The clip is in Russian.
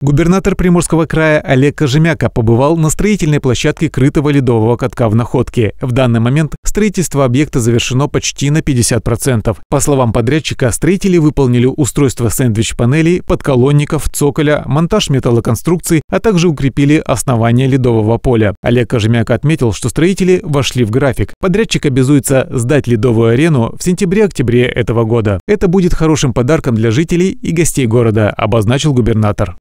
Губернатор Приморского края Олег Кожемяка побывал на строительной площадке крытого ледового катка в Находке. В данный момент строительство объекта завершено почти на 50%. По словам подрядчика, строители выполнили устройство сэндвич-панелей, подколонников, цоколя, монтаж металлоконструкций, а также укрепили основание ледового поля. Олег Кожемяка отметил, что строители вошли в график. Подрядчик обязуется сдать ледовую арену в сентябре-октябре этого года. Это будет хорошим подарком для жителей и гостей города, обозначил губернатор.